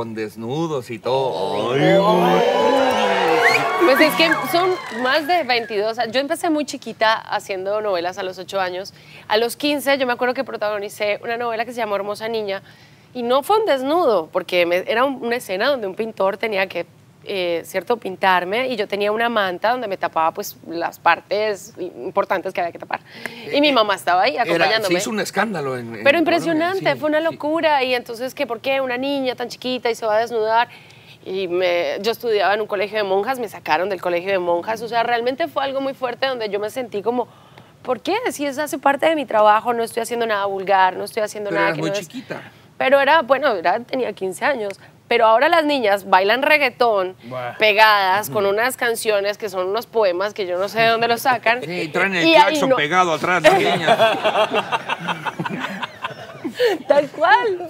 con desnudos y todo. Pues es que son más de 22. Yo empecé muy chiquita haciendo novelas a los 8 años. A los 15 yo me acuerdo que protagonicé una novela que se llamó Hermosa Niña y no fue un desnudo, porque me- era un- una escena donde un pintor tenía que, eh, cierto, pintarme y yo tenía una manta donde me tapaba pues las partes importantes que había que tapar. Y mi mamá estaba ahí Era, acompañándome. se hizo un escándalo en... en Pero Colombia, impresionante, sí, fue una sí. locura. Y entonces, ¿qué, ¿por qué una niña tan chiquita y se va a desnudar? Y me- yo estudiaba en un colegio de monjas, me sacaron del colegio de monjas. O sea, realmente fue algo muy fuerte donde yo me sentí como, ¿por qué? Si eso hace parte de mi trabajo, no estoy haciendo nada vulgar, no estoy haciendo Pero nada eras que muy no es- chiquita. Pero era, bueno, era, tenía 15 años. Pero ahora las niñas bailan reggaetón Buah. pegadas con unas canciones que son unos poemas que yo no sé de dónde los sacan. Sí, traen el claxon no- pegado atrás, las niñas. Tal cual.